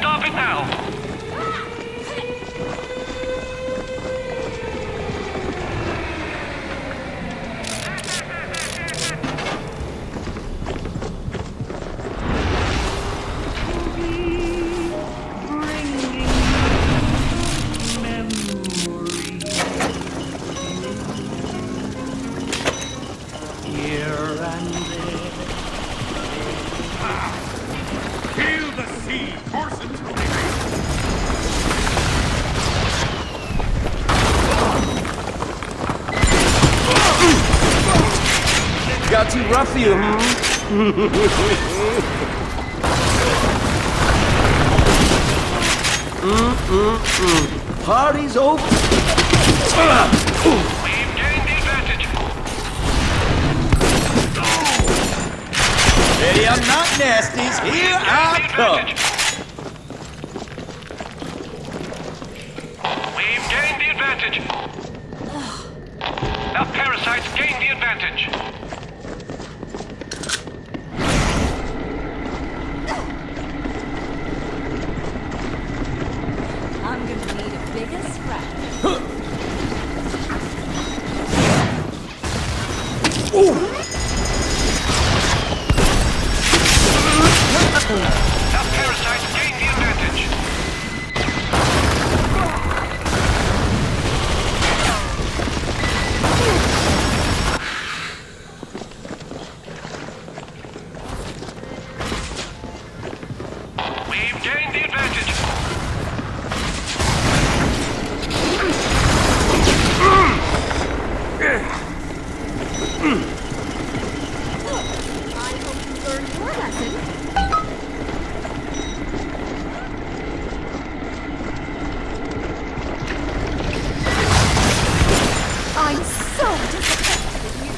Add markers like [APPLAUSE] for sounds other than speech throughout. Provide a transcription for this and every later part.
Stop it now! Got too rough for you, hmm? Mm-mm-mm. Party's over. We've gained the advantage. Ready not, nasties, here I come. We've gained the advantage. The parasites gained the advantage. はっ your. I'm so disappointed in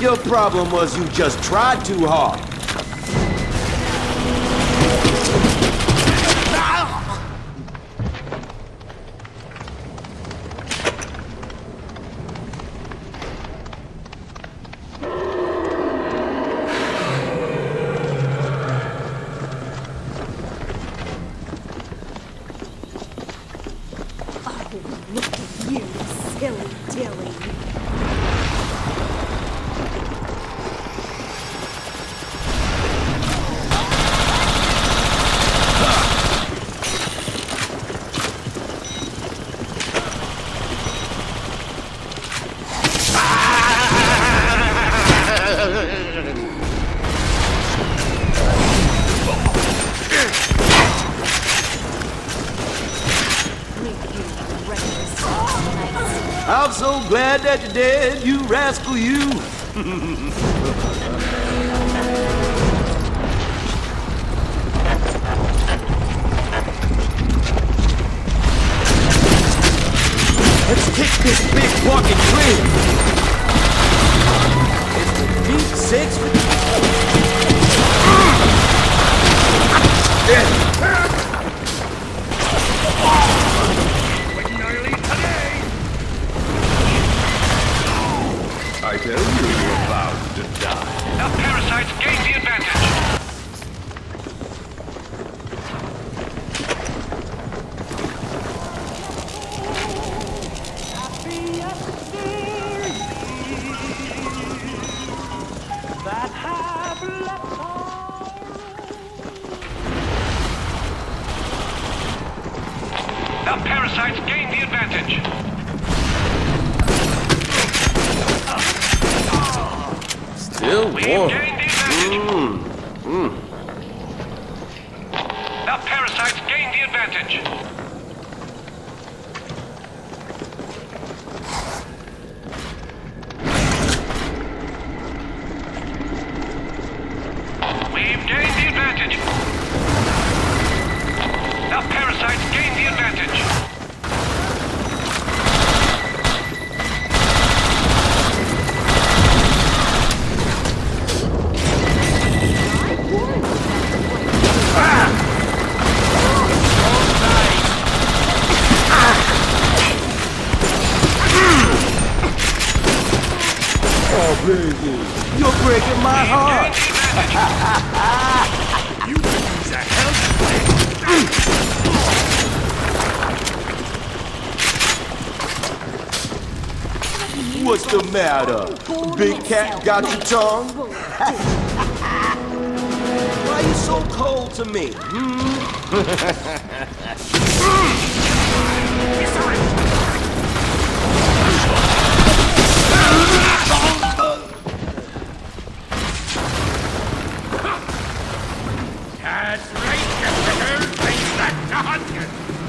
you. Your problem was you just tried too hard. Glad that you're dead, you rascal, you. Let's kick this big walking trail. It's the deep six. Still We've warm. gained the advantage. Mm. The parasites gained the advantage. Baby. You're breaking my heart. You could use a What's the matter? Big cat got your tongue? Why are you so cold to me? Hmm? [LAUGHS] That's right, critters. I'm back to hunt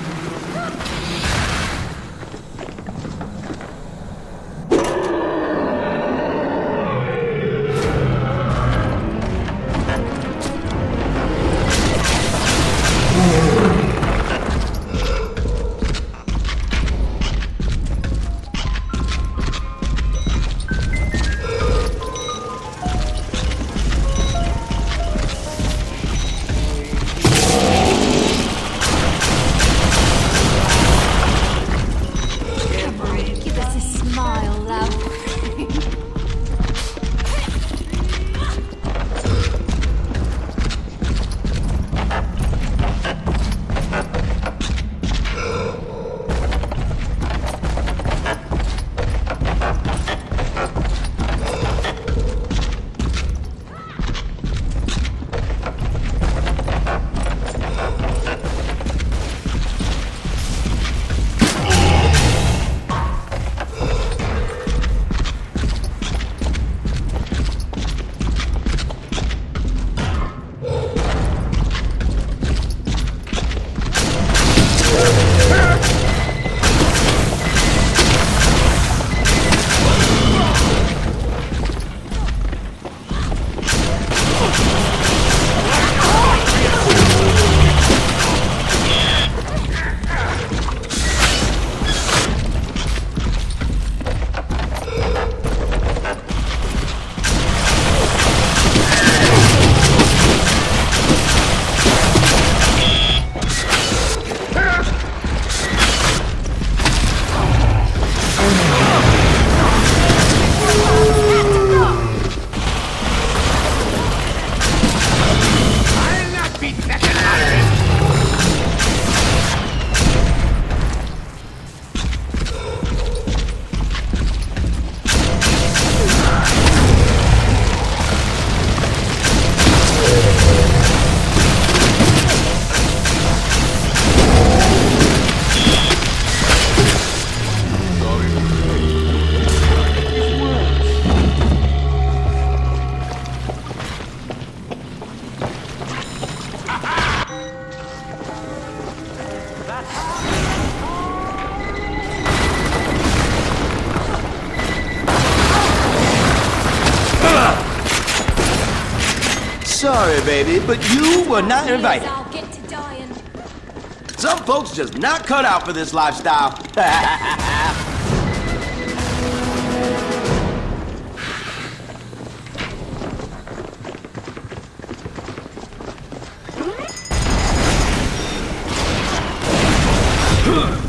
Sorry, baby, but you were not invited. I'll get to dying. Some folks just not cut out for this lifestyle. [LAUGHS] We've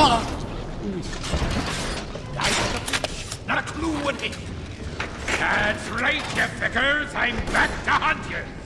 Not a clue what hit. That's right, you fickers. I'm back to hunt you.